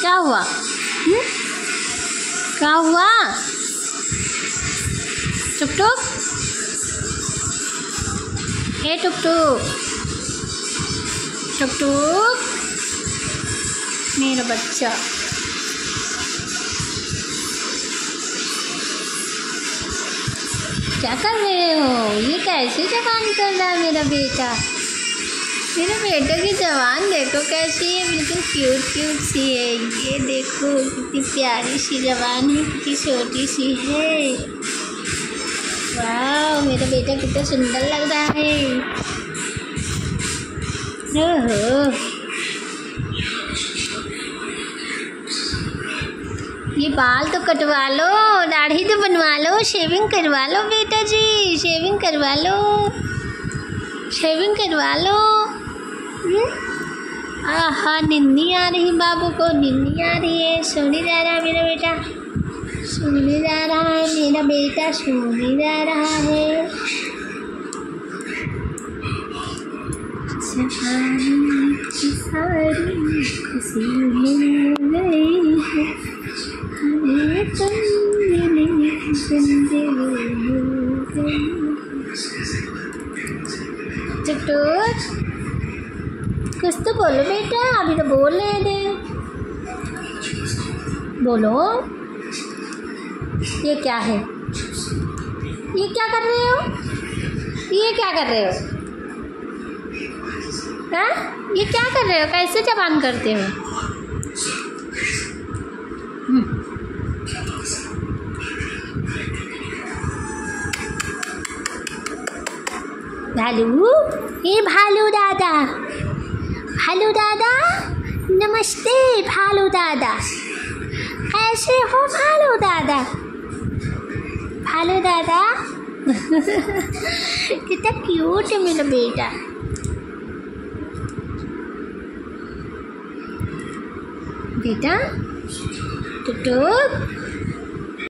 क्या हुआ हम्म? क्या हुआ टुक टुक हे टुक टुक टुक टुक मेरा बच्चा क्या कर रहे हो ये कैसे जबान कर रहा है मेरा बेटा मेरे बेटे की जबान देखो कैसी है, बिल्कुल क्यूट क्यूट सी है। ये देखो कितनी प्यारी सी जबान है, कितनी छोटी सी है। वाह मेरा बेटा कितना सुंदर लग रहा है। ओहो। ये बाल तो कटवा लो, दाढ़ी तो बनवा लो शेविंग करवा लो बेटा जी शेविंग करवा लो शेविंग करवा लो। आहा, निन्नी आ रही बाबू को, निन्नी आ रही है। सोने जा रहा है मेरा बेटा, सोने जा रहा है मेरा बेटा, सोने जा रहा है। सारी है कुछ तो बोलो बेटा अभी तो बोल रहे थे बोलो ये क्या है ये क्या कर रहे हो ये क्या कर रहे हो हाँ ये क्या कर रहे हो कैसे जबान करते हो। भालू ये भालू दादा भालू दादा। नमस्ते भालू दादा। कैसे हो भालू दादा। भालू दादा। कितना क्यूट है मेरा बेटा बेटा टुटुक